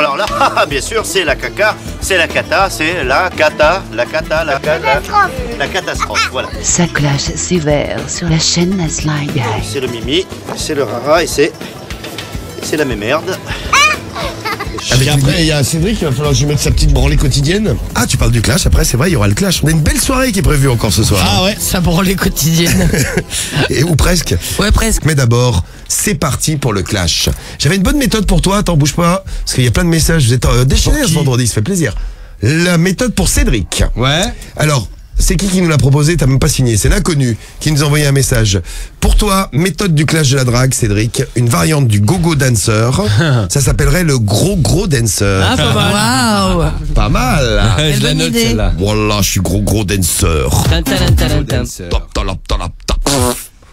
Alors là, bien sûr, c'est la caca, c'est la cata, c'est la cata, la cata, la cata, la catastrophe. Voilà. Ça clash sévère sur la chaîne Guy. C'est le mimi, c'est le rara et c'est. C'est la mémerde. Avec après, il y a Cédric, il va falloir que je lui mette sa petite branlée quotidienne. Ah, tu parles du clash, après, c'est vrai, il y aura le clash. On a une belle soirée qui est prévue encore ce soir. Ah ouais, ça branlée quotidienne. Et, ou presque. ouais, presque. Mais d'abord, c'est parti pour le clash. J'avais une bonne méthode pour toi, t'en bouge pas, parce qu'il y a plein de messages, vous êtes euh, déchaînés ce vendredi, ça fait plaisir. La méthode pour Cédric. Ouais. Alors, c'est qui qui nous l'a proposé T'as même pas signé. C'est l'inconnu qui nous a envoyé un message. Pour toi, méthode du clash de la drague, Cédric, une variante du gogo dancer. ça s'appellerait le gros gros dancer. Ah, pas mal. Waouh. Pas mal. je la note celle-là. Voilà, je suis gros gros dancer. Tap, tap.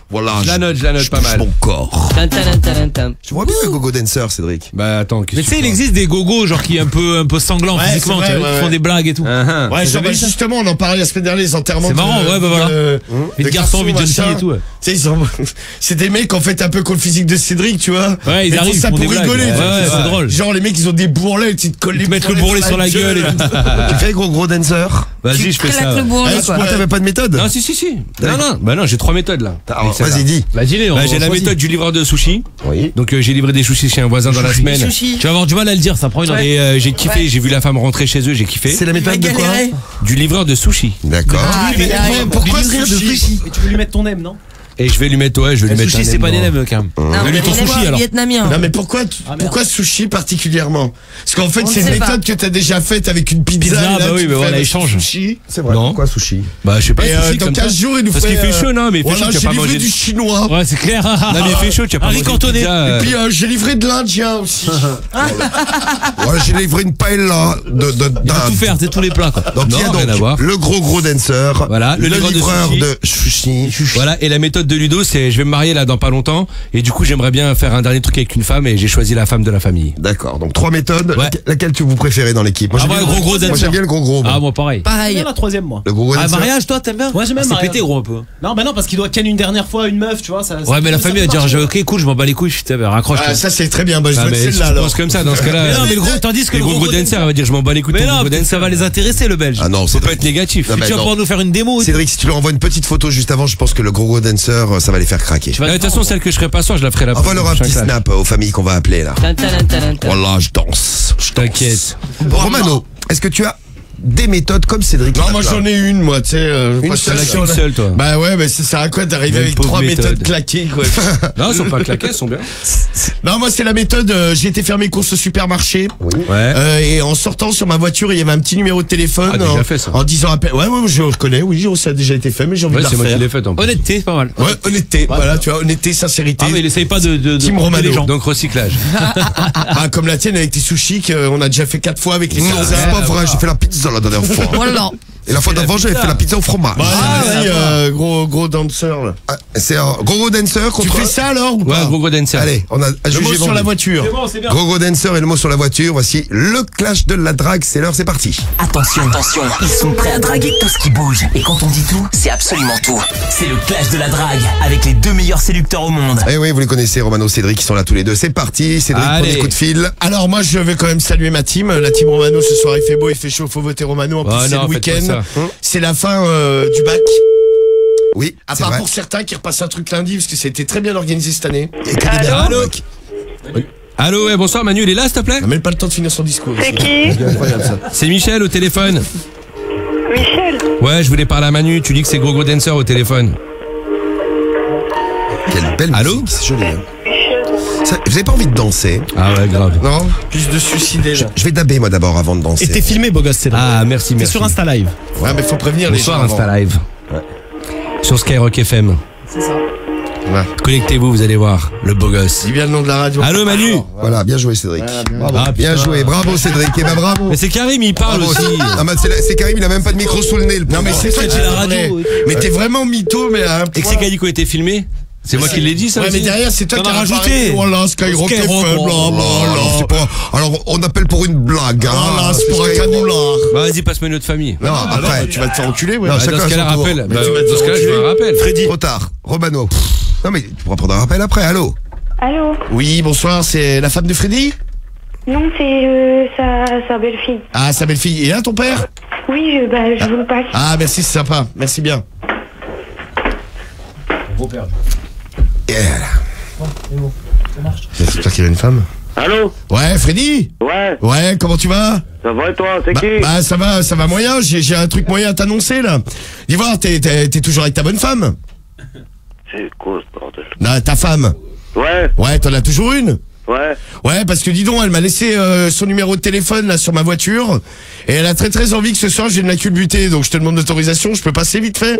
Voilà. Je la note, je la note pas mal. mon corps. Tan, tan, tan, tan, tan. Je vois bien le gogo dancer, Cédric. Bah attends, Mais tu sais, il existe des gogos genre qui est un peu un peu sanglant Ouais, physiquement, tu ouais, qui font ouais. des blagues et tout. Ouais, bah, vu ça justement, on en parlait la semaine dernière, les enterrements. C'est marrant, de- ouais, bah voilà. de- Vie de de et tout, ouais. Tu sais, ils sont- c'est des mecs en fait un peu comme le physique de Cédric, tu vois. Ouais, ils arrivent, ils ça pour rigoler. Ouais, tu vois, ouais, c'est drôle. Genre les mecs, ils ont des bourrelets, tu te colles Ils les mettent le bourrelets bourrelet sur la gueule et tout. tu fais gros gros dancer Vas-y, je fais ça. Ouais. Ah. Ah, t'avais pas de méthode Non, si, si, si. Non, non. Bah non, j'ai trois méthodes là. Vas-y, dis. On Bah, j'ai la choisit. méthode du livreur de sushi. Oui. Donc euh, j'ai livré des sushis chez un voisin dans la semaine. Tu vas avoir du mal à le dire, ça prend une heure. Et euh, j'ai kiffé, Ouais. j'ai vu la femme rentrer chez eux, j'ai kiffé. C'est la méthode de quoi. Du livreur de sushi. D'accord. Ah, mais pourquoi du livrer de sushi Mais tu veux lui mettre ton aime, non? Et je vais lui mettre, ouais, je vais lui mettre sushi, un c'est pas des nems, quand même. Non, lui, ton sushi, alors. Vietnamiens. Non mais pourquoi tu- Ah, pourquoi sushi particulièrement? Parce qu'en fait c'est ne une méthode que t'as déjà faite avec une pizza. Pizza, bah oui, tu mais voilà, échange. Sushi. C'est vrai. Non. Pourquoi sushi? Bah je sais pas, Et euh, dans comme 15 ça. jours il nous Parce fait. qu'il fait euh, chaud, non, mais il fait voilà, chaud, tu as j'ai pas livré mangé du chinois. Ouais, c'est clair. Non mais il fait chaud, tu as pas de ricantonné. pizza, Et euh, puis euh, j'ai livré de l'indien aussi. voilà, j'ai livré une paella de, Il tout faire, c'est tous les plats, quoi. Donc il y a rien à donc voir. le gros gros dancer, Voilà, le livreur de livreur sushi. de sushi. Voilà, et la méthode de Ludo, c'est je vais me marier là dans pas longtemps, et du coup j'aimerais bien faire un dernier truc avec une femme, et j'ai choisi la femme de la famille. D'accord, donc trois méthodes. Ouais. Laquelle- Laquelle tu vous préférez dans l'équipe Moi Ah, j'aime moi, bien le gros gros Moi j'aime bien le gros gros. moi. Ah, moi, pareil. Pareil. la troisième, moi. Le gros gros Ah, dancer. mariage, toi, t'aimes bien Ouais, j'aime bien Ah, C'est mariage. pété, gros, un peu. Non, bah non, parce qu'il doit ken une dernière fois une meuf, tu vois. Ça, Ouais, mais la famille va dire, je- ok, cool, je m'en bats les couilles, putain, bah, raccroche. Ah, toi. ça c'est très bien. Bah, je Ah, veux mais celle-là si tu alors. penses comme ça, dans ce cas-là. Mais non, mais le gros, tandis que le gros gros dancer, elle va dire je m'en bats les couilles Mais ton non, peut-être ça va les intéresser, le belge. Ah non, Faut c'est pas être négatif. Non, mais Tu vas non. pouvoir nous faire une démo. Cédric, si tu leur envoies une petite photo juste avant, je pense que le gros gros dancer, ça va les faire craquer. De toute façon, celle que je ferai pas soir, je la ferai la Envoie-leur un petit snap aux familles qu'on va appeler là. Tan. Voilà, je danse. Je T'inquiète. Romano, est-ce que tu as des méthodes comme Cédric Non, moi j'en ai une, moi, tu sais. euh, Une seule, Qu'une seule, toi. Bah ouais, mais ça sert à quoi d'arriver avec trois méthode. méthodes claquées, quoi. Non, elles sont pas claquées, elles sont bien. non, moi c'est la méthode, euh, j'ai été faire mes courses au supermarché. Ouais. Euh, et en sortant sur ma voiture, il y avait un petit numéro de téléphone. Ah, déjà en, fait, ça. en disant appel. Ouais, ouais, je reconnais, oui, ça a déjà été fait, mais j'ai envie Ouais, de la c'est moi qui refaire. l'ai fait en plus. Honnêteté, c'est pas mal. Ouais, honnêteté, voilà, tu vois, honnêteté, sincérité. Ah, mais il essaye pas de, de, de Team Romano. les gens. Donc recyclage. Bah, comme la tienne avec tes sushis qu'on a déjà fait quatre fois avec les Non, salsas. c'est pas vrai, j'ai fait la pizza la dernière fois. Voilà. Et la fois d'avant, j'avais fait la pizza au fromage. Bah, vas-y, euh, gros, gros dancer, là. Ah, C'est un gros gros dancer Tu contre. fais ça alors ou Ouais, pas gros gros dancer. Allez, on a Le jugé mot sur la voiture. Gros gros dancer et le mot sur la voiture. Voici le clash de la drague. C'est l'heure, c'est parti. Attention, attention, ils sont prêts à draguer tout ce qui bouge. Et quand on dit tout, c'est absolument tout. C'est le clash de la drague avec les deux meilleurs séducteurs au monde. Eh oui, vous les connaissez, Romano, Cédric, ils sont là tous les deux. C'est parti. Cédric, Allez. premier coup de fil. Alors moi je vais quand même saluer ma team, la team Romano ce soir il fait beau, il fait chaud, faut voter Romano, en plus Oh c'est non, le week-end, ça. c'est la fin euh, du bac, Oui, à part vrai. pour certains qui repassent un truc lundi parce que c'était très bien organisé cette année. Et Allô. Allô, ouais, bonsoir Manu, il est là s'il te plaît On n'a même pas le temps de finir son discours. C'est qui incroyable ça. C'est Michel au téléphone. Michel Ouais, je voulais parler à Manu, tu dis que c'est Gros Gros Dancer au téléphone. Quelle belle Allô musique, c'est joli. hein. Ça- Vous avez pas envie de danser Ah ouais, grave. Non Plus de suicider là. Je vais daber moi d'abord avant de danser. Et t'es filmé, beau gosse, c'est là. Ah, merci, T'es merci. sur Insta Live. Ouais mais faut prévenir les gens. Insta Live. Sur Skyrock FM. C'est ça. Connectez-vous, vous allez voir, le beau gosse. Dis bien le nom de la radio. Allô Manu Voilà, bien joué Cédric. Bravo. Ah, bien putain. joué, bravo Cédric. Et ben bravo. Mais c'est Karim, il parle Bravo. aussi. Ah, mais c'est c'est Karim, il a même pas de micro sous le nez. Le Non mais c'est ça que j'ai la radio. Mais t'es vraiment mytho mais à un Et que point. c'est Cadico a été filmé C'est moi qui l'ai dit ça Ouais mais derrière c'est toi qui as rajouté. Voilà Skyrock FM, Skyrock, bla Oh, bla alors, c'est bla. pas- alors, on appelle pour une blague. Hein. Voilà c'est pour un canular. Bah vas-y, passe-moi une autre famille. Non, après. Tu vas te faire enculer ouais. Bah, dans ce cas-là, rappelle. Bah, tu vas te dans ce cas-là, je un rappel. Freddy. Trop tard. Romano. Non mais tu pourras prendre un rappel après, allô Allô Oui bonsoir c'est la femme de Freddy Non, c'est euh, sa, sa belle-fille. Ah, sa belle-fille. Et là, ton père Oui, je, bah, je vous le passe. Ah, merci, c'est sympa. Merci bien. Et voilà. J'espère qu'il a une femme. Allô Ouais, Freddy Ouais, Ouais, comment tu vas ça va et toi C'est bah, qui bah, ça va, ça va moyen. J'ai j'ai un truc moyen à t'annoncer là. Dis voir, t'es t'es- t'es toujours avec ta bonne femme C'est quoi ce bordel Non, ta femme. Ouais, Ouais, t'en as toujours une ouais. Ouais, parce que dis donc, elle m'a laissé euh, son numéro de téléphone là sur ma voiture et elle a très très envie que ce soir je vienne la culbuter. Donc je te demande d'autorisation, je peux passer vite fait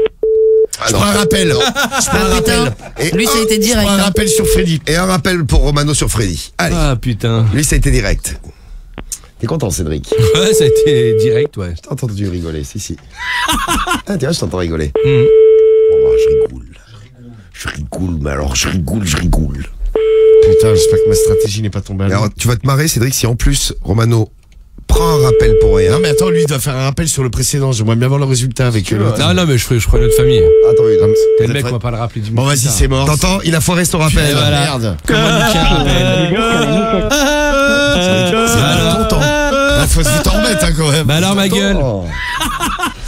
Je prends un rappel. Je prends un rappel. Et, Lui, ça a été Je direct. prends un hein. rappel sur Freddy. et un rappel pour Romano sur Freddy. Allez, Ah putain. lui ça a été direct. T'es content Cédric? Ouais, ça a été direct, ouais. Je t'ai entendu rigoler, si si. ah tiens, je t'entends rigoler. Mhm. Oh, je rigole. Je rigole, mais alors je rigole, je rigole. Putain, j'espère que ma stratégie n'est pas tombée à l'eau. alors, tu vas te marrer Cédric si en plus Romano prend un rappel pour rien. Non mais attends, lui il doit faire un rappel sur le précédent. J'aimerais bien voir le résultat avec eux. Non, non, mais je ferai, je ferai notre famille. Attends, oui, non, T'es le mec, on va pas le rappeler du Bon vas-y, c'est mort. T'entends Il a foiré son rappel. Voilà. Merde. Comment. Ah, faut se t'en remettre hein, quand même. Bah alors, ma gueule,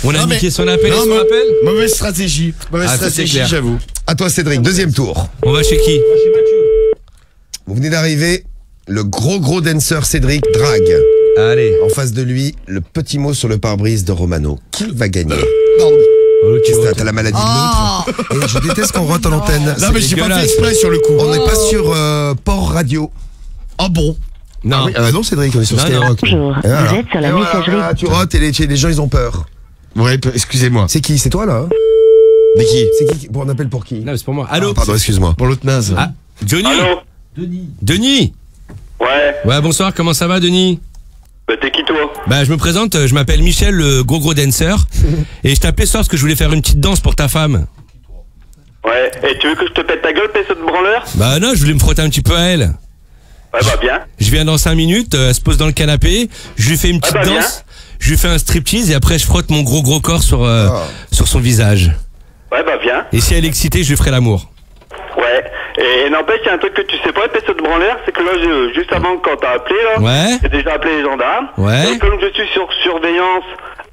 on a niqué son appel son rappel Mauvaise stratégie. Mauvaise Ah, stratégie, j'avoue. À toi Cédric, deuxième tour. On va chez qui Vous venez d'arriver, le gros gros dancer Cédric drague. Allez. En face de lui, le petit mot sur le pare-brise de Romano. Qui va gagner Oh, Qu'est-ce que t'as la maladie de l'autre Et je déteste qu'on rote à l'antenne. Non mais j'ai pas fait exprès sur le coup. On n'est pas sur euh, Port Radio. Oh bon? Non. Ah, oui, ah non Cédric, on est sur Non, Skyrock. Bonjour, voilà. vous êtes sur la messagerie. voilà, tu rotes et les, les gens ils ont peur. Ouais, excusez-moi. C'est qui? C'est toi là hein? Mais qui? C'est qui Bon, on appelle pour qui? Non, mais c'est pour moi. Allô? Ah, Pardon, excuse-moi. Pour l'autre naze. Ah, Johnny Allô? Denis? Ouais. Ouais, bonsoir, comment ça va, Denis? Bah, t'es qui toi? Bah, je me présente, euh, je m'appelle Michel, le gros gros dancer. et je t'appelais ce soir parce que je voulais faire une petite danse pour ta femme. Ouais. Et tu veux que je te pète ta gueule, pèse de branleur? Bah, non, je voulais me frotter un petit peu à elle. Ouais, bah, bien. Je viens dans 5 minutes, euh, elle se pose dans le canapé, je lui fais une petite bah, bien. danse, je lui fais un striptease et après je frotte mon gros gros corps sur, euh, Ah. sur son visage. Ouais, bah, bien. Et si elle est excitée, je lui ferai l'amour. Ouais. Et, et n'empêche, il y a un truc que tu sais pas, pèse de branleur, c'est que là, je- juste avant, quand t'as appelé, là, Ouais. j'ai déjà appelé les gendarmes. Ouais. Et comme je suis sur surveillance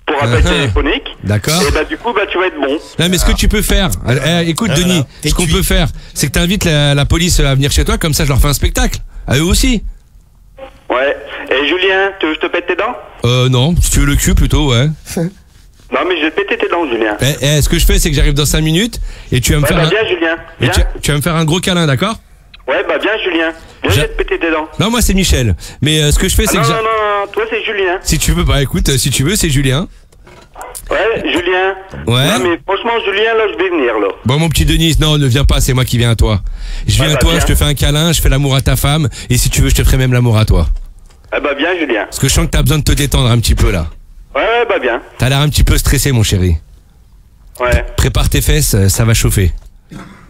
pour appel Uh-huh. téléphonique, D'accord. et bah, du coup, bah, tu vas être bon. Non, mais ce que tu peux faire, euh, euh, écoute Voilà. Denis, ce qu'on peut faire, c'est que tu invites la, la police à venir chez toi, comme ça je leur fais un spectacle. À eux aussi. Ouais. Et Julien, tu veux que je te pète tes dents? Euh, non, si tu veux le cul plutôt, ouais. Non, mais je vais te péter tes dents, Julien. Eh, eh, ce que je fais, c'est que j'arrive dans 5 minutes et tu vas me Ouais, faire bah, un, bien, Julien. et Viens. tu, tu vas me faire un gros câlin, d'accord? Ouais, bah, bien, Julien. Viens, je vais te péter tes dents. Non, moi c'est Michel. Mais euh, ce que je fais, Ah, c'est non, que non, j'a- non, non, toi, c'est Julien. si tu veux, bah écoute, euh, si tu veux, c'est Julien. Ouais, Julien. Ouais. Non, mais franchement, Julien, là, je vais venir, là. Bon, mon petit Denis, non, ne viens pas, c'est moi qui viens à toi. Je viens Ouais, à bah, toi, viens. je te fais un câlin, je fais l'amour à ta femme, et si tu veux, je te ferai même l'amour à toi. Ah, bah, bien, Julien. Parce que je sens que t'as besoin de te détendre un petit peu là. Ouais, bah, bien. T'as l'air un petit peu stressé, mon chéri. Ouais. Prépare tes fesses, euh, ça va chauffer.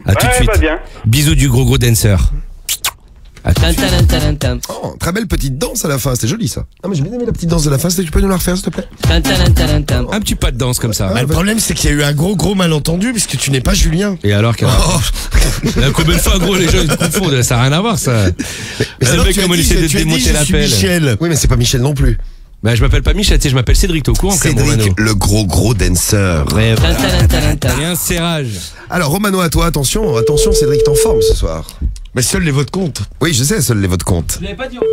À tout de Ouais, suite. bah, bien. Bisous du gros gros dancer. À tout de suite. Oh, très belle petite danse à la fin, c'était joli ça. Ah mais j'ai bien aimé la petite danse de la fin, Est-ce que tu peux nous la refaire s'il te plaît. Un petit pas de danse comme ça. Bah, le problème c'est qu'il y a eu un gros gros malentendu puisque tu n'es pas Julien. Et alors, qu'elle a combien de fois, gros, les gens ils se confondent Ça n'a rien à voir, ça. C'est Alors, le mec tu as comme on dit- essaie de tu as dit, démonter je suis l'appel. Michel. Oui mais c'est pas Michel non plus. Bah, je m'appelle pas Michel, tu sais, je m'appelle Cédric, Romano. Cédric, le gros gros dancer. Ouais, un serrage. Alors Romano à toi, attention, attention Cédric, t'es en forme ce soir. Mais seuls les votes comptent. Oui je sais, seuls les votes comptent. Tu l'avais pas dit encore.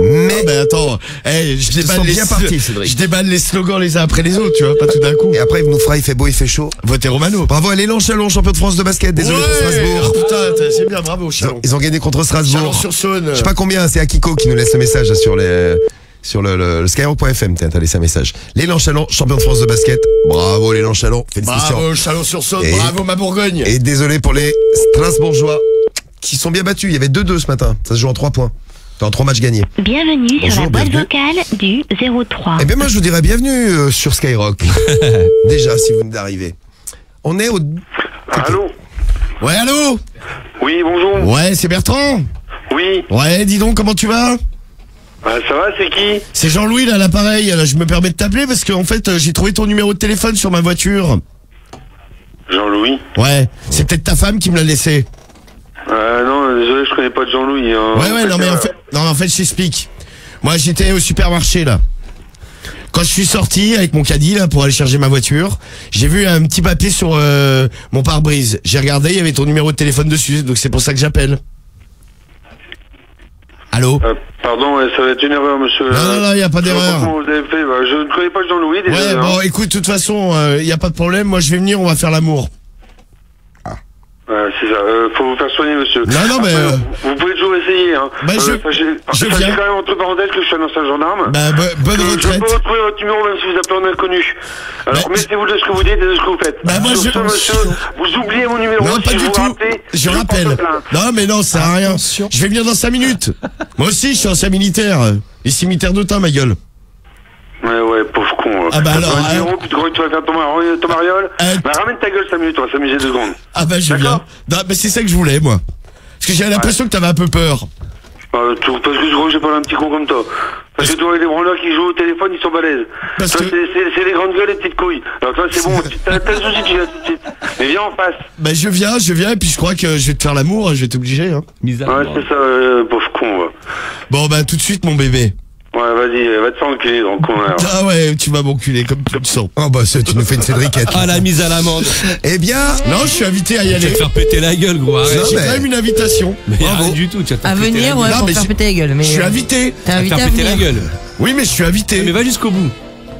Mais Ah, bah attends, hey, je, déballe les bien parti, Cédric. je déballe les slogans les uns après les autres, tu vois, pas tout d'un coup. Et après il nous fera, il fait beau, il fait chaud. Votez Romano. Bravo à l'élan Chalon, champion de France de basket, désolé pour Strasbourg. ah, putain, c'est bien, bravo, Chalon. Ils ont gagné contre Strasbourg. Chalon-sur-Saône. Je sais pas combien, c'est Akiko qui nous laisse le message là, sur les sur le, le, le skyrock.fm, t'as laissé un message. L'élan Chalon, champion de France de basket. Bravo l'élan Chalon, félicitations. Bravo, Chalon-sur-Saône, Et- bravo ma Bourgogne. Et désolé pour les Strasbourgeois qui sont bien battus. Il y avait 2-2 ce matin. Ça se joue en 3 points. T'as en 3 matchs gagnés. Bienvenue sur la boîte vocale du 03. Eh bien, moi, je vous dirais bienvenue euh, sur Skyrock. Déjà, si vous venez d'arriver. On est au. Allô Ouais, allô Oui, bonjour. Ouais, c'est Bertrand Oui. Ouais, dis donc, comment tu vas? Bah, ça va, c'est qui C'est Jean-Louis, là, l'appareil. Là, Je me permets de t'appeler parce qu'en fait, euh, j'ai trouvé ton numéro de téléphone sur ma voiture. Jean-Louis. Ouais, c'est peut-être ta femme qui me l'a laissé. Euh, non, désolé, je connais pas de Jean-Louis. hein. Ouais, ouais, non, mais en euh, fait, non, en fait, je t'explique. Moi, j'étais au supermarché là. Quand je suis sorti avec mon caddie là pour aller charger ma voiture, j'ai vu un petit papier sur euh, mon pare-brise. J'ai regardé, il y avait ton numéro de téléphone dessus, donc c'est pour ça que j'appelle. Allô Euh, pardon, ouais, ça va être une erreur, monsieur. Non, non, non, y a pas d'erreur. bah, je ne connais pas Jean-Louis, déjà. Ouais, hein. bon, écoute, de toute façon, il y a pas de problème. Moi, je vais venir, on va faire l'amour. Ouais, c'est ça. Euh, faut vous faire soigner, monsieur. Non, non, mais, Après, euh, vous, vous pouvez toujours essayer, hein. Bah, je- sachez, je viens. quand même entre parenthèses que je suis un ancien gendarme. Bah, bo- bonne retraite. Je peux retrouver votre numéro même si vous appelez en inconnu. Alors, Bah, mettez-vous de ce que vous dites et de ce que vous faites. Bah, moi, je- ce, monsieur, vous oubliez mon numéro. Non, si pas du vous tout. rappelez, Je vous rappelle. Non, mais non, ça à rien. Je vais venir dans 5 minutes. Moi aussi, je suis ancien militaire. Les cimetières d'Autun, ma gueule. Ouais, ouais, pauvre con. Ah bah alors, un hein. puis tu crois que tu vas faire ton, ton mariole Euh, Bah, ramène ta gueule 5 minutes, on va s'amuser 2 secondes. Ah bah, je viens. Non, mais c'est ça que je voulais, moi. Parce que j'avais l'impression que t'avais un peu peur. Euh, tout- parce que je crois que j'ai pas un petit con comme toi. Parce que toi, les branleurs qui jouent au téléphone, ils sont balèzes. Parce Toi, que- c'est- c'est c'est les grandes gueules et les petites couilles. Alors toi, c'est bon, tu- t'as le souci, tu viens tout de suite. Mais viens en face. Bah, je viens, je viens, et puis je crois que je vais te faire l'amour, je vais t'obliger, hein. Ouais, c'est ça, euh, pauvre con. Bon, bah, tout de suite, mon bébé. Ouais, vas-y, euh, va te faire enculer dans le coin. Ah ouais, tu vas m'enculer comme tu le sens. Oh bah ça, tu nous fais une Cédriquette. Ah, la mise à l'amende. Eh bien, Non, je suis invité à y Tu vas aller. te faire péter la gueule, gros. Arrête. Non, J'ai mais- quand même une invitation. Mais Bravo. rien du tout. Tu vas te faire À péter la venir, gueule. ouais, Non, pour mais faire je- péter la gueule. Mais Je suis euh, invité. T'es À te invité faire à péter la venir. gueule. Oui, mais je suis invité. Mais va jusqu'au bout. Bah,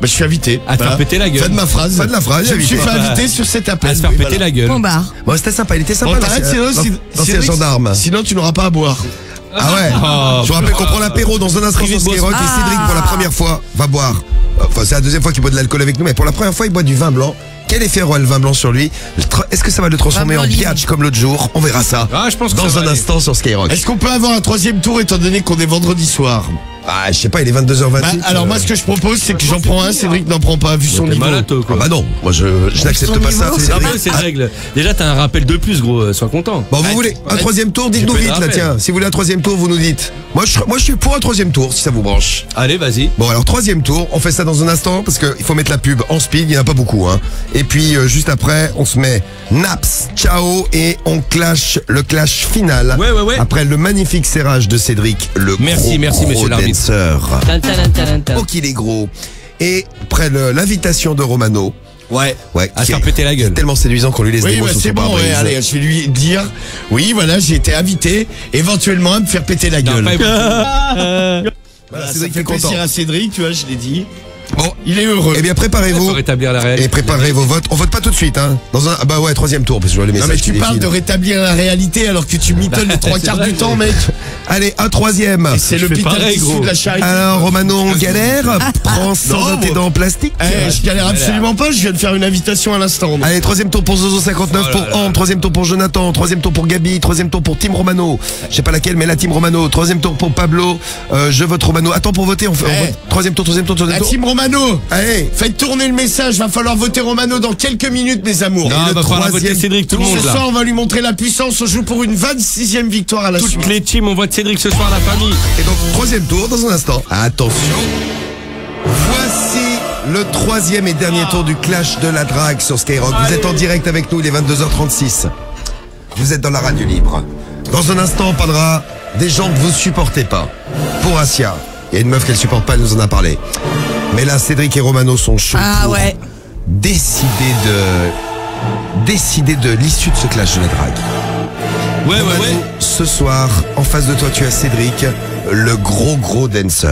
je suis invité. À te faire péter la gueule. Fin de ma phrase. Fin de la phrase, Je me suis invité. fait inviter sur cet appel. À se faire péter la gueule. Bon bah. bon, c'était sympa, il était sympa. Bon, t'arrêtes, si- l'ancien Cédric, gendarme. Sinon, tu n'auras pas à boire. Ah ouais Oh, Je vous rappelle qu'on prend l'apéro dans un instant sur Skyrock et. Cédric pour la première fois va boire. Enfin c'est la deuxième fois qu'il boit de l'alcool avec nous mais pour la première fois il boit du vin blanc. Quel effet aura le vin blanc sur lui? Est-ce que ça va le transformer en biatch comme l'autre jour? On verra ça. Ah, je pense que dans un aller. instant sur Skyrock. Est-ce qu'on peut avoir un troisième tour étant donné qu'on est vendredi soir? Ah je sais pas, il est 22h28. Bah, Alors moi ce que je propose c'est que j'en prends un, Cédric n'en prend pas vu son niveau. malade, toi, Ah quoi. bah non, moi je, je n'accepte pas ça. niveau. Non, mais c'est la règle. Déjà, t'as un rappel de plus, gros. euh, Sois content. Bon, vous voulez un troisième tour Dites-nous vite là, tiens. Si vous voulez un troisième tour, vous nous dites. Moi je, moi, je suis pour un troisième tour, si ça vous branche. Allez, vas-y. Bon, alors troisième tour, on fait ça dans un instant parce qu'il faut mettre la pub en speed, il n'y en a pas beaucoup. Hein. Et puis euh, juste après, on se met Naps, ciao et on clash le clash final. Ouais, ouais, ouais. Après le magnifique serrage de Cédric, le Merci, gros, merci, gros monsieur l'arbitre. Tan. Oh qu'il est gros. Et après l'invitation de Romano. Ouais. Ouais, À se faire péter la gueule. tellement séduisant qu'on lui laisse des Oui, mots bah, sur c'est son bon, ouais, allez, je vais lui dire, oui, voilà, j'ai été invité, éventuellement à me faire péter la Non, gueule. pas Voilà, ça Cédric fait est content. plaisir à Cédric, tu vois, je l'ai dit. Bon, Il est heureux. eh bien préparez-vous. rétablir la Et réalité. préparez vos votes. On vote pas tout de suite, hein. Dans un, ah bah ouais, troisième tour, parce que je vois les non mais tu qui parles de rétablir la réalité alors que tu mitonnes les trois quarts du temps, mec. Allez, un troisième. Et c'est l'hôpital pareil, gros. de la charité. Alors, Romano, on galère. Prends 120 tes dents en plastique. Eh, je galère absolument pas, je viens de faire une invitation à l'instant. Allez, troisième tour pour Zozo59, Oh là pour. Ambre, troisième tour pour Jonathan, troisième tour pour Gabi, troisième tour pour Team Romano. Je sais pas laquelle, mais la Team Romano. Troisième tour pour Pablo. Euh, je vote Romano. Attends pour voter. On fait, on Eh. vote. Troisième tour, troisième tour, troisième La tour. Romano Allez. Faites tourner le message, va falloir voter Romano dans quelques minutes, mes amours. Non, va falloir voter Cédric, tout le monde Ce là. soir, on va lui montrer la puissance. On joue pour une 26e victoire à la suite. Toutes les teams, on vote Cédric ce soir, la famille. Et donc, troisième tour dans un instant. Attention. Voici le troisième et dernier tour du clash de la drague sur Skyrock. Vous êtes en direct avec nous, il est 22h36. Vous êtes dans la radio libre. Dans un instant, on parlera des gens que vous supportez pas. Pour Asia, il y a une meuf qu'elle supporte pas, elle nous en a parlé. Mais là, Cédric et Romano sont chauds Ah pour ouais. décider de décider de l'issue de ce clash de la drague. Ouais, ouais, ouais. Ce soir, en face de toi, tu as Cédric, le gros gros dancer.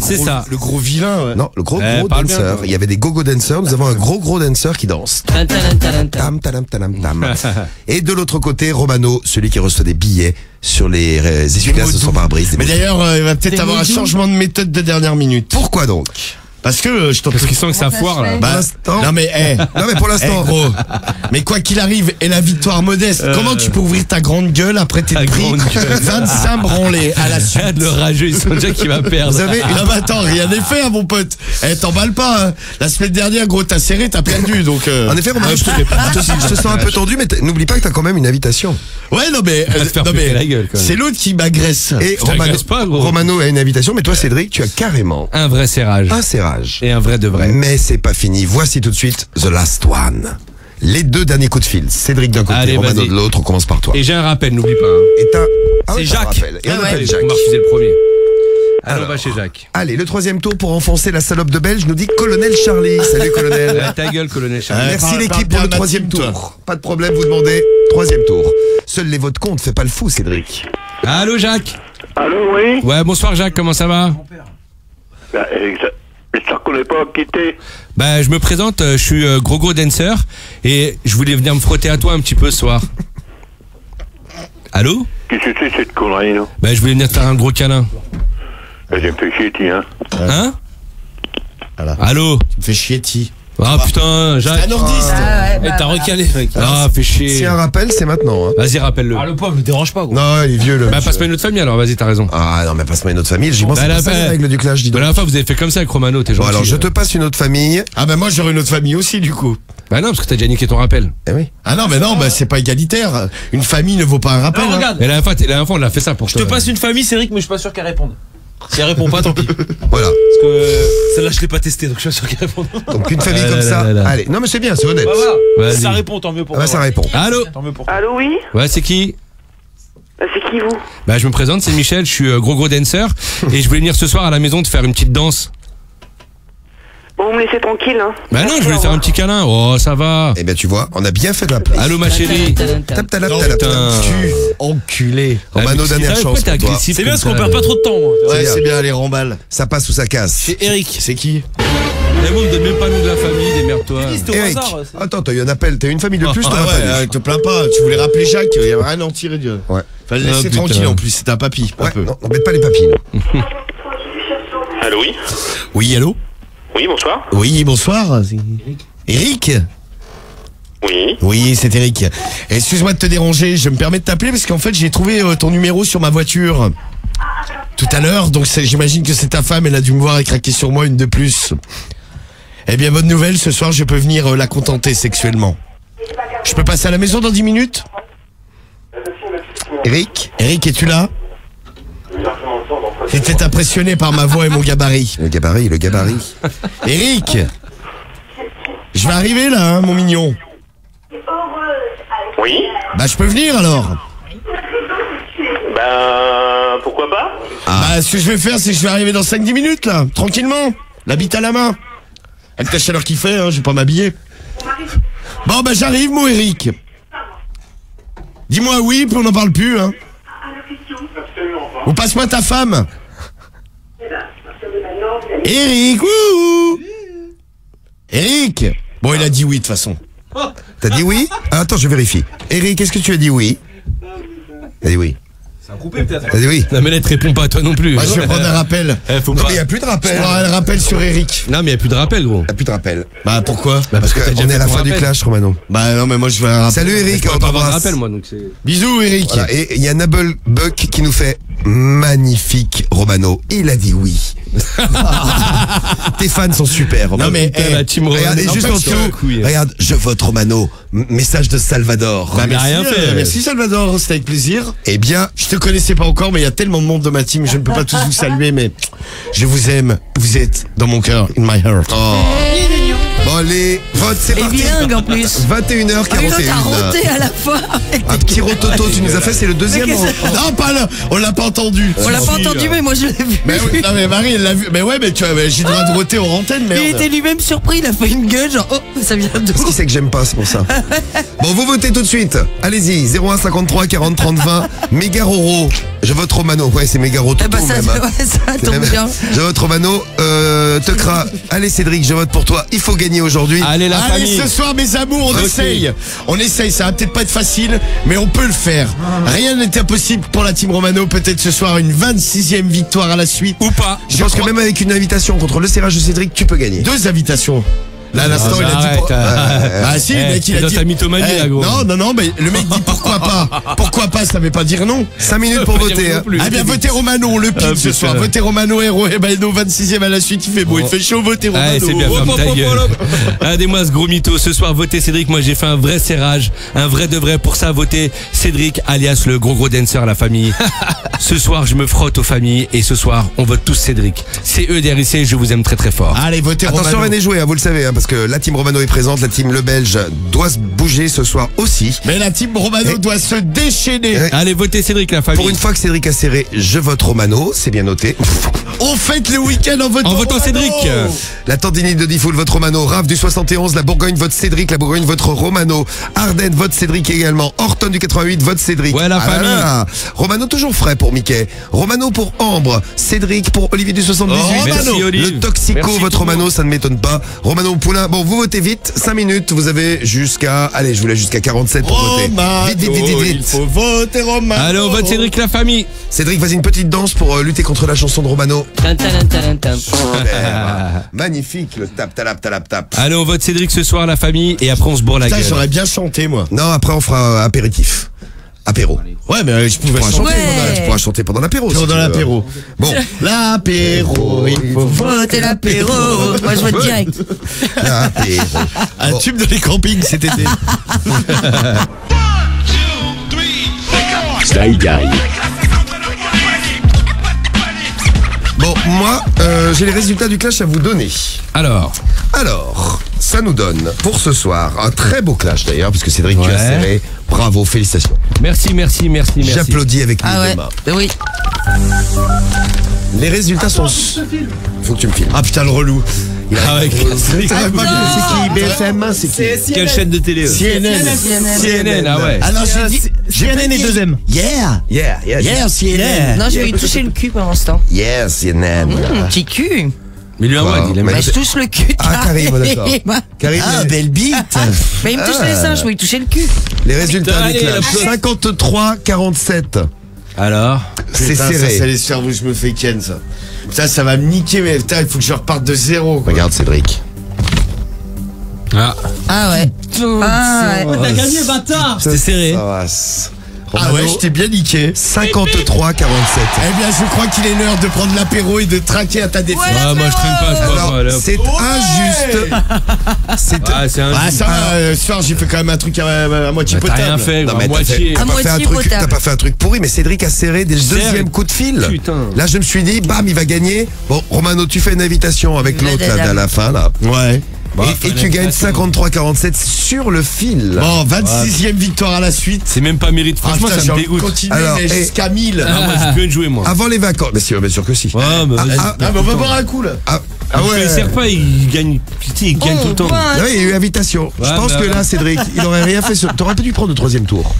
C'est ça. Le gros vilain, ouais. Non, le gros Eh, gros parle bien, dancer. toi. Il y avait des go-go dancers. Nous avons un gros gros dancer qui danse. Tam, tam. Et de l'autre côté, Romano, celui qui reçoit des billets sur les euh, essuie-glaces de son pare-brise. Mais d'ailleurs, euh, il va peut-être Des avoir un changement de méthode de dernière minute. Pourquoi donc? Parce que euh, je t'en Parce qu'ils sentent que ça foire là. Bah, non mais, Non mais pour l'instant, gros. Mais quoi qu'il arrive, et la victoire modeste, comment tu peux ouvrir ta grande gueule après tes pris grande gueule. 25 branlés à la suite? Le rageux, ils sont déjà qui va perdre. vous avez Non mais attends, rien n'est fait, hein, mon pote. Eh, t'emballes pas. hein. La semaine dernière, gros, t'as serré, t'as perdu, donc. euh, En effet, Romano, je te, je te- je te sens un peu tendu, mais n'oublie pas que t'as quand même une invitation. Ouais, non mais, faire non, mais la gueule, quand même. c'est l'autre qui m'agresse. Et Romano, t'agresse pas, gros. Romano a une invitation, mais toi, Cédric, tu as carrément Un vrai serrage. un serrage. Et un vrai de vrai. Mais c'est pas fini. Voici tout de suite The Last One. Les deux derniers coups de fil. Cédric d'un côté, Allez, Romano vas-y. de l'autre. On commence par toi. Et j'ai un rappel, n'oublie pas. hein. Et ah C'est ouais, t'as un Jacques. rappel. Et on ouais. appelle On Jacques. m'a refusé le premier. Allez, on va chez Jacques. Allez, le troisième tour pour enfoncer la salope de Belge, nous dit Colonel Charlie. Salut colonel. Euh, ta gueule, colonel Charlie. Ouais, Merci parle- l'équipe pour bien le à ma troisième team, toi. tour. Pas de problème, vous demandez. Troisième tour. Seuls les votes comptent, fais pas le fou Cédric. Allô, Jacques Allô, oui Ouais, bonsoir, Jacques, comment ça va? Bah, ça- J'espère qu'on n'est pas quitté. Bah, je me présente, euh, je suis euh, gros gros dancer et je voulais venir me frotter à toi un petit peu ce soir. Allô? Qu'est-ce que c'est cette connerie, là? Bah, je voulais venir te faire un gros câlin. J'ai fait chier, tiens. Hein Voilà. Allô? Tu me fais chier, Ti. Ah putain, C'est un Jacques. nordiste. Eh, T'as recalé, mec. Ah, fais chier. Si un rappel, c'est maintenant. hein. Vas-y, rappelle-le. Ah, le pauvre, me dérange pas, gros. Non, il est vieux le. Bah, passe-moi une autre famille alors, vas-y, t'as raison. Ah non, mais passe-moi une autre famille. J'y pense Bah, c'est la règles du clash, dis La donc. fois, vous avez fait comme ça avec Romano, t'es Bon, gentil. alors je te passe une autre famille. Ah bah moi j'aurais une autre famille aussi du coup. Bah non, parce que t'as déjà niqué ton rappel. Eh oui. Ah non mais non, bah c'est pas égalitaire. Une famille ne vaut pas un rappel. Non, hein. regarde, Et la dernière fois, t'es- la dernière fois, on l'a fait ça pour je te passe une famille, Cédric, mais je suis pas sûr qu'elle réponde. Si elle répond pas, tant pis. Parce Voilà. que euh, celle-là, je l'ai pas testée, donc je suis pas sûr qu'elle réponde. Donc une famille Ah comme là ça. là là là. Allez, non mais c'est bien, c'est honnête. Bah voilà. Vas-y. Si ça répond, tant mieux pour Ah bah ça répond. Allô Tant mieux pour Allô, oui Ouais, c'est qui Bah, C'est qui vous Bah, je me présente, c'est Michel, je suis euh, gros gros dancer et je voulais venir ce soir à la maison te faire une petite danse. Bon, vous me laissez tranquille, hein. Bah non, je voulais faire un petit câlin. Oh, ça va. Eh bien tu vois, on a bien fait de l'appeler. Allô, ma chérie. Tap Non, talap. putain. Tu Enculé. Romano, Ah, dernière mais chance C'est bien parce qu'on perd pas trop de temps, moi. Ouais c'est bien les remballes. Ça passe ou ça casse. C'est Eric. C'est qui Mais vous me donnez même pas le nom de la famille, démerde-toi. Eric, attends, t'as eu un appel, t'as eu une famille de plus, Ah ouais, euh, te plains pas. Tu voulais rappeler Jacques, il y avait rien à en tirer. Dieu. Ouais. Fallait le Ah, laisser putain. tranquille en plus. C'est un papy. Un Ouais, peu. non, n'embête pas les papilles. Allô, oui Oui allô? Oui, bonsoir. Oui bonsoir. Eric. Oui. Oui, c'est Eric. Excuse-moi de te déranger, je me permets de t'appeler parce qu'en fait j'ai trouvé euh, ton numéro sur ma voiture tout à l'heure, donc c'est- j'imagine que c'est ta femme, elle a dû me voir et craquer sur moi une de plus. Eh bien, bonne nouvelle, ce soir je peux venir euh, la contenter sexuellement. Je peux passer à la maison dans 10 minutes? Eric? Eric, es-tu là? J'étais impressionné par ma voix et mon gabarit. Le gabarit, le gabarit. Eric Je vais arriver là, hein, mon mignon. Oui Bah, je peux venir alors Ben, pourquoi pas? Bah, ce que je vais faire, c'est que je vais arriver dans 5-10 minutes, là, tranquillement. La bite à la main. Avec ta chaleur qu'il fait, hein, je vais pas m'habiller. Bon, bah, j'arrive, mon Eric. Dis-moi oui, puis on n'en parle plus, hein. Ou passe-moi ta femme. Eric, wouhou Eric Bon, il a dit oui, de toute façon. T'as dit oui? Ah, Attends, je vérifie. Eric, est-ce que tu as dit oui? T'as dit oui. Ça a coupé peut-être. T'as dit oui. Non, mais là, elle te répond pas à toi non plus. Bah, je vais prendre un rappel. Eh, faut Non, pas. mais il n'y a plus de Je rappel. prends un rappel sur Eric. Non, mais il y a plus de rappel, gros. Il n'y a plus de rappel. Bah, pourquoi? Bah, Parce que t'as déjà qu'on est à la fin du clash, Romano. Bah, non, mais moi, je vais un rappel. Salut Eric, Je on peux pas avoir de t'embrasse. rappel, moi, donc c'est. Bisous, Eric. Voilà, et il y a Nable Buck qui nous fait magnifique Romano. Il a dit oui. Tes fans sont super. Romano. Non, mais, Putain, eh, la team Regarde, juste en dessous, couille. regarde, je vote Romano. M- Message de Salvador. Bah, merci, rien fait. euh, merci Salvador, c'était avec plaisir. eh bien, Je te connaissais pas encore, mais il y a tellement de monde de ma team, je ne peux pas tous vous saluer, mais je vous aime. Vous êtes dans mon cœur, in my heart. Bon, les votes, c'est Et parti. bilingue en plus. 21h41. Ah, mais l'autre a roté à la fois. Un petit rototo, tu nous as fait, c'est le deuxième. Mais Non, pas là, on l'a pas entendu. On l'a pas entendu, euh, mais moi je l'ai vu. Mais oui, non, mais Marie, elle l'a vu. Mais ouais, mais tu vois, mais j'ai le droit de roter aux antennes, merde. Il était lui-même surpris, il a fait une gueule, genre, oh, ça vient d'où Parce qu'il sait que j'aime pas, c'est pour ça. Bon, vous votez tout de suite. Allez-y, 01 53 40 30 20. Méga Roro. Je vote Romano. Ouais, c'est Méga Eh ben, ça, même. hein. ouais, ça C'est tombe même- bien. Je vote Romano. Euh, Tecra. Allez, Cédric, je vote pour toi. Il faut gagner aujourd'hui. Allez, la Allez, famille. ce soir, mes amours, on essaye. On essaye, ça va peut-être pas être facile, mais on peut le faire. Rien n'est impossible pour la team Romano. Peut-être ce soir une 26e victoire à la suite. Ou pas. Je pense que même avec une invitation contre le serrage de Cédric, tu peux gagner. Deux invitations. Là, à l'instant, il a dit. Arrête, pour- euh, Ah si, le eh, mec il a dans dit. ta mythomanie, Eh, là, gros. Non, non, non, mais le mec dit pourquoi pas. Pourquoi pas, ça veut pas dire non. 5 minutes pour voter. hein. Ah bien, votez Romano, on le pile Ah, ce soir. Votez Romano, héros et Baino, 26e à la suite. Il fait beau, il fait chaud, votez Romano. Allez, c'est bien, Hop, ferme gueule. hop. Regardez-moi ce gros mytho. Ce soir, votez Cédric. Moi, j'ai fait un vrai serrage. Un vrai de vrai. Pour ça, votez Cédric, alias le gros gros dancer à la famille. ce soir, je me frotte aux familles. Et ce soir, on vote tous Cédric. C'est eux, DRIC. Je vous aime très très fort. Allez, votez Attention, Romano. René joué, hein, vous le savez. Parce que la team Romano est présente, la team Le Belge doit se bouger ce soir aussi. Mais la team Romano doit se déchaîner. Allez, votez Cédric, la famille. Pour une fois que Cédric a serré, je vote Romano, c'est bien noté. On fête le week-end en votant. En votant Romano. Cédric. La Tandini de Diffoul vote Romano, Rave du 71, la Bourgogne vote Cédric, la Bourgogne vote Romano, Ardennes vote Cédric également, Horton du 88 vote Cédric. Ouais, la Ah là famille. là. Romano toujours frais pour Mickey, Romano pour Ambre, Cédric pour Olivier du 78. Oh, merci, Olive. Le Toxico Merci, vote Romano, ça ne m'étonne pas. Romano Poulain, bon vous votez vite, 5 minutes, vous avez jusqu'à, allez je vous laisse jusqu'à 47 pour voter. Romano, Vite, vite, vite, vite, vite. il faut voter Romano. Allez, on vote Cédric, la famille. Cédric, vas-y une petite danse pour euh, lutter contre la chanson de Romano. Tan, tan, tan, tan. Super. Magnifique le tap talap talap tap. Allez, on vote Cédric ce soir, la famille, et après on se bourre la Putain, gueule. j'aurais bien chanté, moi. Non, après on fera euh, apéritif. Apéro. Ouais, mais euh, je pouvais pourras chanter. chanter, Ouais. pendant, tu pourras chanter pendant l'apéro. Pendant l'apéro. Bon, L'apéro, il faut Voter l'apéro. Moi, je vote direct. l'apéro. Un Bon. tube de les campings cet été. Bon, moi, euh, j'ai les résultats du clash à vous donner. Alors, Alors, ça nous donne pour ce soir un très beau clash d'ailleurs, puisque Cédric, tu as Ouais. serré. Bravo, félicitations. merci, merci, merci, merci. J'applaudis avec mes Ah ouais. deux mains. Oui. Les résultats sont. Faut que tu me filmes. Ah putain, le relou. Ah ouais, Ah, c'est qui BFM c'est qui quelle chaîne de télé CNN. CNN, ah ouais. J'ai dit. CNN est deuxième. Yeah. Yeah, yeah, yeah. Yeah, CNN. Non, je vais lui toucher le cul pour l'instant. Yes, CNN. Mmh, petit cul. Mais lui, un Wow. mode, il aime Mais Bah, je touche le cul. Ah, Karim, d'accord. Bah, Karim, Ah, les- belle bite. bah, il me touche les seins, je vais lui toucher le cul. les résultats du allez, clash. l'applaudisse. 53-47. Alors C'est Putain, Ça, serré. c'est les cerveaux, je me fais ken, ça. Putain, ça va me niquer, mais putain, il faut que je reparte de zéro. quoi. Regarde Cédric. Ah, Ah ouais. Ah ouais. T'as gagné, bâtard c'était serré. Ça va, c'est- Ah ouais, je t'ai bien niqué. 53-47. Eh bien, je crois qu'il est l'heure de prendre l'apéro et de traquer à ta défaite. Ah, moi je traîne pas, je crois Alors, pas. c'est injuste. C'est Ah, c'est un. Ah, ça euh, ce soir, j'ai fait quand même un truc à, à moitié Bah, T'as potable. rien fait, Non, quoi, mais à t'as moitié. t'as À pas fait un moitié truc, potable. t'as pas fait un truc pourri, mais Cédric a serré dès le Serre. deuxième coup de fil. Putain. Là, je me suis dit, bam, il va gagner. Bon, Romano, tu fais une invitation avec l'autre là, à la fin là. Ouais. Bah, et, tu gagnes invitation. 53-47 sur le fil. Bon, 26e victoire à la suite. C'est même pas mérite. Ah, Franchement, putain, ça me dégoûte. mais et- jusqu'à 1000. Ah, moi, je peux jouer, moi. Avant les vacances, bien sûr, bien sûr que si. Ouais, mais. Ah, Ah, mais on va boire un coup, là. Ah, ah ouais. Il sert pas, il gagne, il Oh, tout le temps. Ah il y a eu invitation. je pense bah que ouais. là, Cédric, il aurait rien fait. Sur... T'aurais pas dû prendre le troisième tour.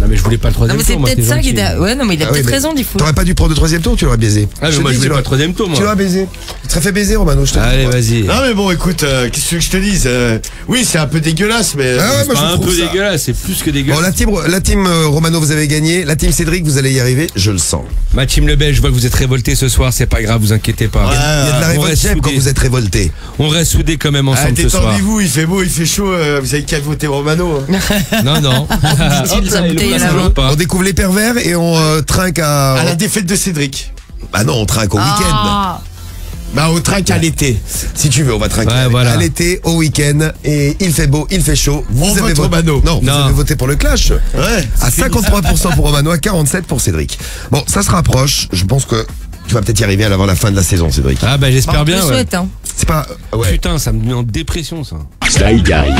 Non, mais je voulais pas le Non, troisième mais c'est tour. moi, peut-être ça qui est. Ouais, non, mais il a Ah peut-être mais raison, il faut. T'aurais pas dû prendre le troisième tour, tu l'aurais baisé. Ah, mais Je moi, dis, je tu voulais pas le troisième tour, moi. Tu l'aurais baisé. Tu te serais fait baiser, Romano, je te Allez, dis. vas-y. Non, mais bon, écoute, euh, qu'est-ce que je te dise euh, Oui, c'est un peu dégueulasse, mais. Ah ouais, C'est moi, pas je un peu ça- dégueulasse, c'est plus que Bon, dégueulasse. la team, la team euh, Romano, vous avez gagné. La team Cédric, vous allez y arriver. Je le sens. Ma team Le Belge, je vois que vous êtes révoltés ce soir, c'est pas grave, vous inquiétez pas. Il y a de la révolte, quand vous êtes révoltés. On reste soudés quand même Ah, ensemble ce soir. détendez-vous, il fait beau, il fait chaud, euh, vous avez qu'à voter Romano. hein. Non, non. Bouteille à pas. On découvre les pervers et on euh, trinque à. À la défaite de Cédric. Bah non, on trinque au week-end. Ah. Bah, au track à l'été. Si tu veux, on va trinquer Ouais, avec- voilà. à l'été, au week-end. Et il fait beau, il fait chaud. Vous On avez vote voté- Romano. Non, vous Non. avez voté pour le clash. Ouais. À 53% pour Romano, à 47% pour Cédric. Bon, ça se rapproche. Je pense que tu vas peut-être y arriver avant la fin de la saison, Cédric. Ah bah j'espère on te le bien. ouais. souhaite, hein. C'est pas. ouais. Putain, ça me met en dépression ça. Sky Guy.